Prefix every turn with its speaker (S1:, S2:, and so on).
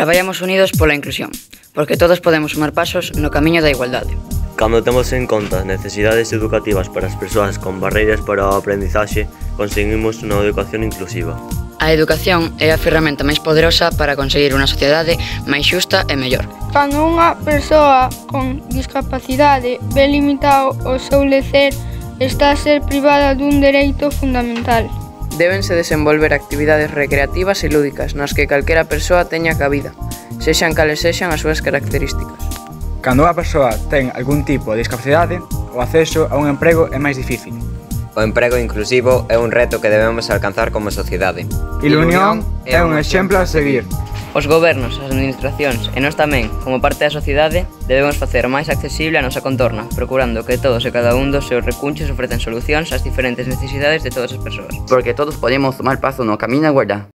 S1: Traballamos unidos pola inclusión, porque todos podemos sumar pasos no camiño da igualdade.
S2: Cando temos en conta as necesidades educativas para as persoas con barreiras para o aprendizaxe, conseguimos unha educación inclusiva.
S1: A educación é a ferramenta máis poderosa para conseguir unha sociedade máis xusta e mellor.
S3: Cando unha persoa con discapacidade ve limitado o seu lecer, está a ser privada dun dereito fundamental.
S4: Débense desenvolver actividades recreativas e lúdicas nas que calquera persoa teña cabida, sexan cales sexan as súas características.
S5: Cando unha persoa ten algún tipo de discapacidade, o acceso a un emprego é máis difícil.
S6: O emprego inclusivo é un reto que debemos alcanzar como sociedade.
S5: E Unión é un exemplo a seguir.
S1: Os gobernos, as administracións e nós tamén, como parte da sociedade, debemos facer máis accesible a nosa contorna, procurando que todos e cada un dos seus recunches ofrecen solucións ás diferentes necesidades de todas as persoas.
S7: Porque todos podemos tomar paso no camiño a guardar.